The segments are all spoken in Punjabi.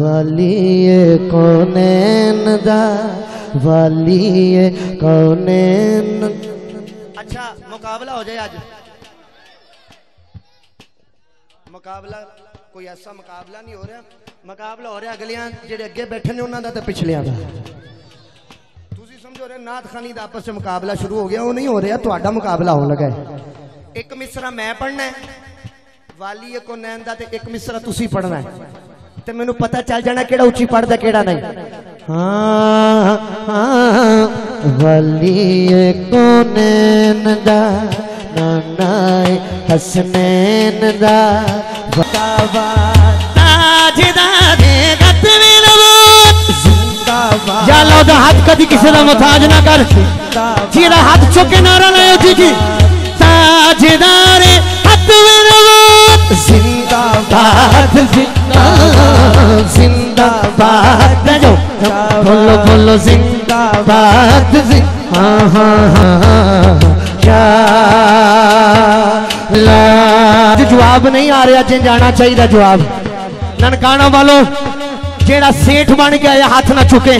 ਵਾਲੀਏ ਕੋਨੈਨ ਦਾ ਵਾਲੀਏ ਕੋਨੈਨ ਅੱਛਾ ਮੁਕਾਬਲਾ ਹੋ ਜਾਏ ਅੱਜ ਮੁਕਾਬਲਾ ਕੋਈ ਐਸਾ ਮੁਕਾਬਲਾ ਨਹੀਂ ਹੋ ਰਿਹਾ ਮੁਕਾਬਲਾ ਹੋ ਰਿਹਾ ਅਗਲਿਆਂ ਜਿਹੜੇ ਅੱਗੇ ਬੈਠੇ ਨੇ ਉਹਨਾਂ ਦਾ ਤੇ ਪਿਛਲਿਆਂ ਦਾ ਤੁਸੀਂ ਸਮਝੋ ਰਹੇ ਨਾਥ ਖਾਨੀ ਦਾ ਆਪਸ ਵਿੱਚ ਮੁਕਾਬਲਾ ਸ਼ੁਰੂ ਹੋ ਗਿਆ ਉਹ ਨਹੀਂ ਹੋ ਰਿਹਾ ਤੁਹਾਡਾ ਮੁਕਾਬਲਾ ਹੋਣ ਲੱਗਾ ਇੱਕ ਮਿਸਰਾ ਮੈਂ ਪੜਨਾ ਹੈ ਵਾਲੀ ਕੋ ਨੈਣ ਦਾ ਤੇ ਇੱਕ ਮਿਸਰਾ ਤੁਸੀਂ ਪੜਨਾ ਹੈ ਤੇ ਮੈਨੂੰ ਪਤਾ ਚੱਲ ਜਾਣਾ ਕਿਹੜਾ ਉੱਚੀ ਪੜਦਾ ਕਿਹੜਾ ਨਹੀਂ ਹਾਂ ਹਾਂ ਵਾਲੀਏ ਕੋਨੈਨ ਦਾ ਨਾਨਾਏ ਹਸਨੈਨ ਦਾ ਵਤਾਵਾ ਤਾਜਦਾਰੇ ਗਤਵੇਂ ਨਵੋ ਜ਼ਿੰਦਾਬਾਦ ਯਾ ਅੱਲਾ ਦਾ ਹੱਥ ਕਦੀ ਕਿਸੇ ਦਾ ਮੁਤਾਜ ਨਾ ਕਰ ਜਿਹਦਾ ਹੱਥ ਚੁੱਕ ਕੇ ਨਾਰਾ ਲਾਇਓ ਜੀ ਜੀ ਤਾਜਦਾਰੇ ਹੱਥਵੇਂ ਨਵੋ ਜ਼ਿੰਦਾਬਾਦ ਜ਼ਿੰਦਾਬਾਦ ਜ਼ਿੰਦਾਬਾਦ ਜੋ ਬੋਲੋ ਬੋਲੋ ਜ਼ਿੰਦਾਬਾਦ ਜ਼ਿ ਹਾਂ ਹਾਂ ਹਾਂ ਯਾ ਲਾ ਅੱਜ ਜਵਾਬ ਨਹੀਂ ਆ ਰਿਹਾ ਜੇ ਜਾਣਾ ਚਾਹੀਦਾ ਜਵਾਬ ਨਨਕਾਣਾ ਵਾਲੋ ਜਿਹੜਾ ਸੇਠ ਬਣ ਕੇ ਆਇਆ ਹੱਥ ਨਾ ਚੁੱਕੇ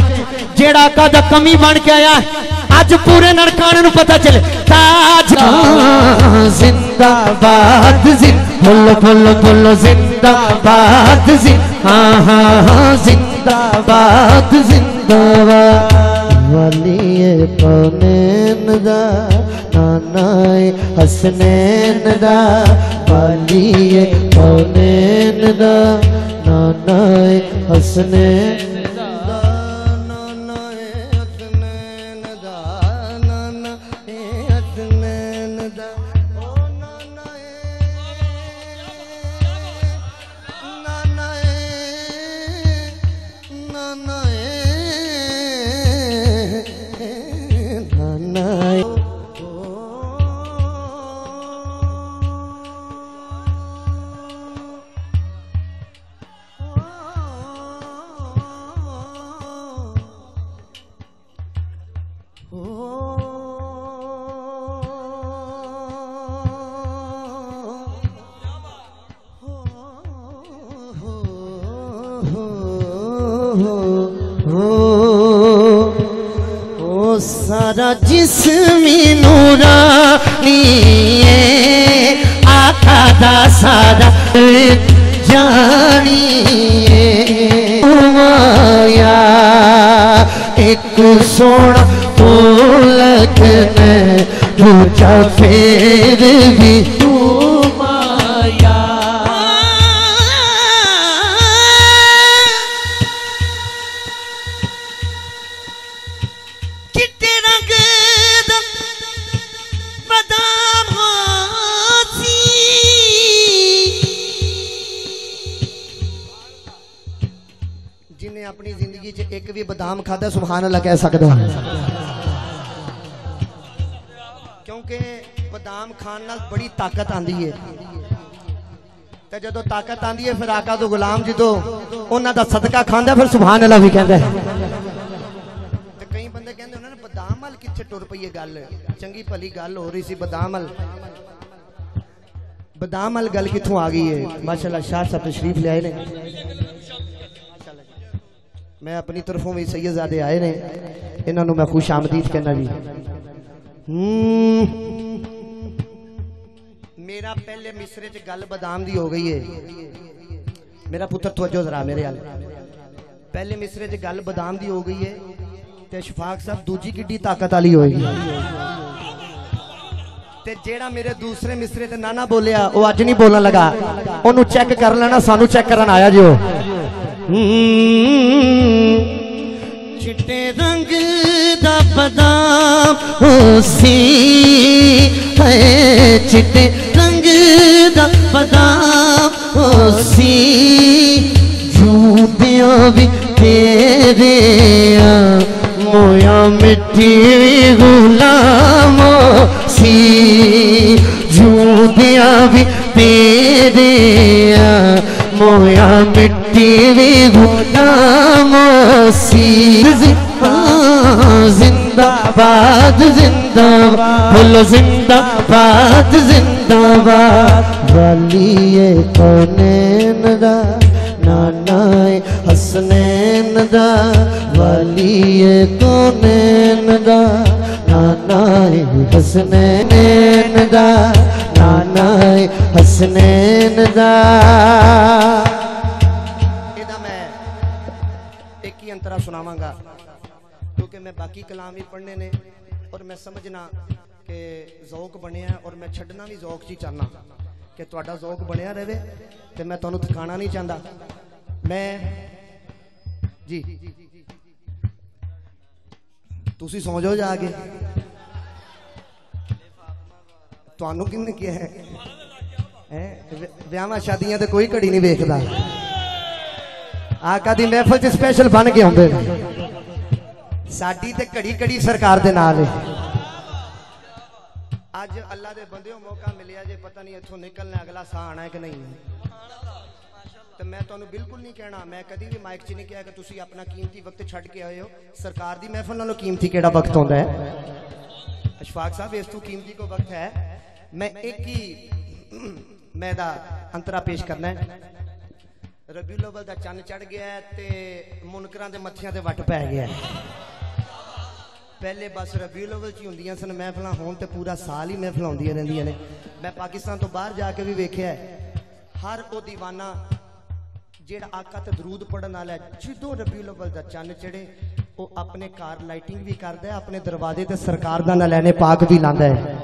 ਜਿਹੜਾ ਕਦ ਕਮੀ ਬਣ ਕੇ ਆਇਆ ਅੱਜ ਪੂਰੇ ਨਨਕਾਣੇ ਨੂੰ ਪਤਾ ਚੱਲੇ ਤਾਜ ਜ਼ਿੰਦਾਬਾਦ ਜ਼ਿ ਬੋਲੋ ਬੋਲੋ ਬੋਲੋ ਜ਼ਿੰਦਾਬਾਦ, ਜ਼ਿ, ਹਾਂ ਹਾਂ ਹਾਂ, ਜ਼ਿੰਦਾਬਾਦ ਜ਼ਿੰਦਾਬਾਦ। ਵਲੀਏ ਕੋਨੈਨ ਦਾ ਨਾਨਾਏ ਹਸਨੈਨ ਦਾ ਵਲੀਏ ਕੋਨੈਨ ਦਾ ਨਾਨਾਏ ਹਸਨੈਨ ਨਾਨਾਏ ओ सारा जिसमी नूरानी आखा दा सारा जानी माया एक सोना तो लगने दूजा फेर भी ਜਿਨੇ ਆਪਣੀ ਜ਼ਿੰਦਗੀ 'ਚ ਇੱਕ ਵੀ ਬਦਾਮ ਖਾਦਾ ਸੁਭਾਨ ਅੱਲਾ ਕਹਿ ਸਕਦਾ ਕਿਉਂਕਿ ਬਦਾਮ ਖਾਣ ਨਾਲ ਬੜੀ ਤਾਕਤ ਆਂਦੀ ਹੈ ਤੇ ਜਦੋਂ ਤਾਕਤ ਆਂਦੀ ਹੈ ਫਿਰ ਆਕਾ ਤੋਂ ਗੁਲਾਮ ਜਦੋਂ ਉਹਨਾਂ ਦਾ ਸਦਕਾ ਖਾਂਦਾ ਫਿਰ ਸੁਭਾਨ ਅੱਲਾ ਵੀ ਕਹਿੰਦਾ ਹੈ ਤੇ ਕਈ ਬੰਦੇ ਕਹਿੰਦੇ ਉਹਨਾਂ ਨੇ ਬਦਾਮ ਮਲ ਕਿੱਥੇ ਟੁਰ ਪਈ ਇਹ ਗੱਲ ਚੰਗੀ ਭਲੀ ਗੱਲ ਹੋ ਰਹੀ ਸੀ ਬਦਾਮ ਮਲ ਬਦਾਮ ਮਲ ਗੱਲ ਕਿੱਥੋਂ ਆ ਗਈ ਹੈ ਮਾਸ਼ਾਅੱਲਾ ਸ਼ਾਹ ਸਾਹਿਬ ਤਸ਼ਰੀਫ ਲਿਆਏ ਨੇ ਮੈਂ ਆਪਣੀ ਤਰਫੋਂ ਵੀ ਸੈਯਦਜ਼ਾਦੇ ਆਏ ਨੇ। ਇਹਨਾਂ ਨੂੰ ਮੈਂ ਖੁਸ਼ ਆਮਦੀਦ ਕਹਿੰਦਾ ਜੀ। ਮੇਰਾ ਪਹਿਲੇ ਮਿਸਰੇ 'ਚ ਗੱਲ ਬਦਾਮ ਦੀ ਹੋ ਗਈ ਏ। ਮੇਰਾ ਪੁੱਤਰ ਤਵੱਜੋ ਜ਼ਰਾ ਮੇਰੇ ਵੱਲ। ਪਹਿਲੇ ਮਿਸਰੇ 'ਚ ਗੱਲ ਬਦਾਮ ਦੀ ਹੋ ਗਈ ਏ ਤੇ ਸ਼ਫਾਕ ਸਾਹਿਬ ਦੂਜੀ ਕਿੱਡੀ ਤਾਕਤ ਵਾਲੀ ਹੋਏਗੀ ਤੇ ਜਿਹੜਾ ਮੇਰੇ ਦੂਸਰੇ ਮਿਸਰੇ ਤੇ ਨਾਨਾ ਬੋਲਿਆ, ਉਹ ਅੱਜ ਨਹੀਂ ਬੋਲਣ ਲੱਗਾ। ਉਹਨੂੰ ਚੈੱਕ ਕਰ ਲੈਣਾ, ਸਾਨੂੰ ਚੈੱਕ ਕਰਨ ਆਇਆ ਜਿਓ चिटे रंग दा हो सी भे चिटे रंग दा हो सी झूदियां भी तेरे मोया मिट्टी गुलामो सी। झूदियां भी तेरे मोया हसी ज़िंदा ज़िंदाब ज़िंद बा भल ज़िंदाब ज़िंद बा वे कोनेदा न हसनेनदा वलि حسنین नई हसनेनदा حسنین हसनेनदा ਇੱਕ ਹੀ ਅੰਤਰਾ ਸੁਣਾਵਾਂਗਾ ਕਿਉਂਕਿ ਮੈਂ ਬਾਕੀ ਕਲਾਮ ਵੀ ਪੜ੍ਹਨੇ ਨੇ ਔਰ ਮੈਂ ਸਮਝਣਾ ਕਿ ਜ਼ੌਕ ਬਣਿਆ ਔਰ ਮੈਂ ਛੱਡਣਾ ਵੀ ਜ਼ੌਕ 'ਚ ਹੀ ਚਾਹਨਾ ਕਿ ਤੁਹਾਡਾ ਜ਼ੌਕ ਬਣਿਆ ਰਹੇ ਤੇ ਮੈਂ ਤੁਹਾਨੂੰ ਥਕਾਣਾ ਨਹੀਂ ਚਾਹੁੰਦਾ ਮੈਂ ਜੀ ਤੁਸੀਂ ਸੌਂ ਜਾਓ ਜਾ ਕੇ ਤੁਹਾਨੂੰ ਕਿਹਨੇ ਕਿਹਾ ਹੈ ਹੈ ਵਿਆਹਾਂ ਸ਼ਾਦੀਆਂ ਤੇ ਕੋਈ ਘੜੀ ਨਹੀਂ ਵੇਖਦਾ ਆਕਾ ਦੀ ਮਹਿਫਲ 'ਚ ਸਪੈਸ਼ਲ ਬਣ ਕੇ ਆਉਂਦੇ ਨੇ। ਸਾਡੀ ਤੇ ਘੜੀ ਘੜੀ ਸਰਕਾਰ ਦੇ ਨਾਲ ਹੈ ਅੱਜ ਅੱਲਾ ਦੇ ਬੰਦਿਓ ਮੌਕਾ ਮਿਲਿਆ ਜੇ ਪਤਾ ਨਹੀਂ ਇੱਥੋਂ ਨਿਕਲਣਾ ਅਗਲਾ ਸਾਹ ਆਣਾ ਹੈ ਕਿ ਨਹੀਂ। ਤੇ ਮੈਂ ਤੁਹਾਨੂੰ ਬਿਲਕੁਲ ਨਹੀਂ ਕਹਿਣਾ, ਮੈਂ ਕਦੀ ਵੀ ਮਾਈਕ 'ਚ ਨਹੀਂ ਕਿਹਾ ਕਿ ਤੁਸੀਂ ਆਪਣਾ ਕੀਮਤੀ ਵਕਤ ਛੱਡ ਕੇ ਆਏ ਹੋ। ਸਰਕਾਰ ਦੀ ਮਹਿਫਲ ਨਾਲੋਂ ਕੀਮਤੀ ਕਿਹੜਾ ਵਕਤ ਹੁੰਦਾ ਹੈ? ਅਸ਼ਫਾਕ ਸਾਹਿਬ, ਇਸ ਤੋਂ ਕੀਮਤੀ ਕੋ ਵਕਤ ਹੈ? ਮੈਂ ਇੱਕ ਹੀ ਮੈਂ ਦਾ ਅੰਤਰਾ ਪੇਸ਼ ਕਰਨਾ ਹੈ। ਰਬੀਉਲ ਅਵਲ ਦਾ ਚੰਨ ਚੜ ਗਿਆ ਤੇ ਮੁਨਕਰਾਂ ਦੇ ਮੱਥਿਆਂ ਤੇ ਵੱਟ ਪੈ ਗਿਆ ਪਹਿਲੇ ਬਸ ਰਬੀਉਲ ਅਵਲ ਚ ਹੁੰਦੀਆਂ ਸਨ ਮਹਿਫਲਾਂ, ਹੁਣ ਤੇ ਪੂਰਾ ਸਾਲ ਹੀ ਮਹਿਫਲਾਂ ਹੁੰਦੀਆਂ ਰਹਿੰਦੀਆਂ ਨੇ। ਮੈਂ ਪਾਕਿਸਤਾਨ ਤੋਂ ਬਾਹਰ ਜਾ ਕੇ ਵੀ ਵੇਖਿਆ ਹਰ ਉਹ دیਵਾਨਾ ਜਿਹੜਾ ਆਕਾ ਤੇ ਦਰੂਦ ਪੜਨ ਵਾਲਾ ਹੈ, ਜਦੋਂ ਰਬੀਉਲ ਅਵਲ ਦਾ ਚੰਨ ਚੜੇ ਉਹ ਆਪਣੇ ਘਰ ਲਾਈਟਿੰਗ ਵੀ ਕਰਦਾ ਆਪਣੇ ਦਰਵਾਜ਼ੇ ਤੇ ਸਰਕਾਰ ਦਾ ਨਾ ਲੈਣੇ ਪਾਕ ਵੀ ਲਾਂਦਾ ਹੈ।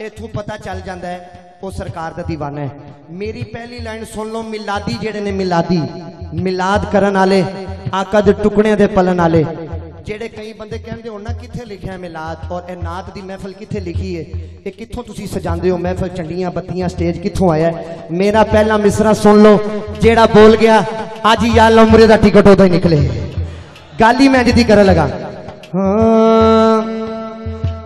ਇਥੋਂ ਪਤਾ ਚੱਲ ਜਾਂਦਾ ਹੈ, ਉਹ ਸਰਕਾਰ ਦਾ دیਵਾਨਾ ਹੈ। ਮੇਰੀ ਪਹਿਲੀ ਲਾਈਨ ਸੁਣ ਲਓ, ਮਿਲਾਦੀ ਜਿਹੜੇ ਨੇ ਮਿਲਾਦੀ। ਮਿਲਾਦ ਕਰਨ ਵਾਲੇ ਆਕਾ ਟੁਕੜਿਆਂ ਦੇ ਪਲਣ ਵਾਲੇ। ਜਿਹੜੇ ਕਈ ਬੰਦੇ ਕਹਿੰਦੇ ਹੋ ਨਾ ਕਿੱਥੇ ਲਿਖਿਆ ਮਿਲਾਦ? ਔਰ ਇਹ ਨਾਤ ਦੀ ਮਹਿਫਲ ਕਿੱਥੇ ਲਿਖੀ ਹੈ? ਇਹ ਕਿੱਥੋਂ ਤੁਸੀਂ ਸਜਾਉਂਦੇ ਹੋ ਮਹਿਫਲ? ਚੰਡੀਆਂ ਬੱਤੀਆਂ ਸਟੇਜ ਕਿੱਥੋਂ ਆਇਆ ਮੇਰਾ ਪਹਿਲਾ ਮਿਸਰਾ ਸੁਣ ਲਓ, ਜਿਹੜਾ ਬੋਲ ਗਿਆ, ਅੱਜ ਹੀ ਯਾਰ ਉਮਰੇ ਦਾ ਟਿਕਟ ਉਦੋਂ ਹੀ ਨਿਕਲੇ। ਗੱਲ ਹੀ ਮੈਂ ਜਿਹਦੀ ਕਰਨ ਲਗਾ। ਹਾਂ।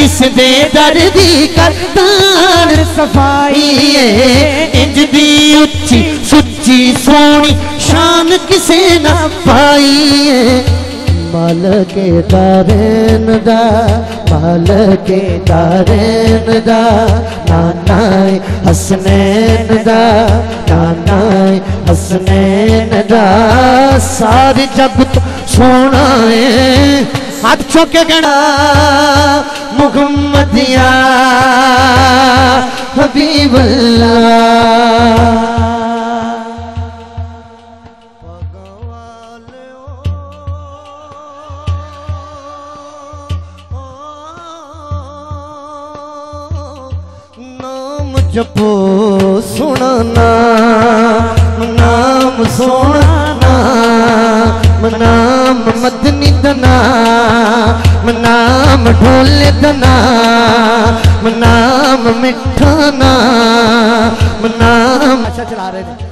ਜਿਸ ਦੇ ਦਰ ਦੀ ਕਰਦਾਨ ਸਫ਼ਾਈ ਏ, ਇੰਜ ਦੀ ਉੱਚੀ ਸੁੱਚੀ ਸੋਹਣੀ ਸ਼ਾਨ ਕਿਸੇ ਨਾ ਪਾਈ ਏ। ਮਾਲਕੇ ਦਾਰੇਨ ਦਾ, ਮਾਲਕੇ ਦਾਰੇਨ ਦਾ, ਨਾਨਾ ਹਸਨੈਨ ਦਾ, ਨਾਨਾ ਏ ਹਸਨੈਨ ਦਾ। ਸਾਰੇ ਜਗ ਤੋਂ ਸੋਹਣਾ ਏ, ਹੱਥ ਚੁੱਕ ਕੇ ਕਹਿਣਾ ਮੁਹੰਮਦਿਆ ਹਬੀਬ ਅੱਲਾ ਨਾਮ ਜਪੋ ਸੁਣਨਾ ਨਾਮ ਨਾਮ ਸੋਹਣਾ ਨਾਮ ਨਾਮ ਮਦਨੀ ਦਾ ਨਾਮ ਨਾਮ ਢੋਲੇ ਦਾ ਨਾਮ ਨਾਮ ਮਿੱਠਾ ਨਾਮ ਨਾਮ ਅੱਛਾ ਚਲਾ ਰਹੇ ਨੇ।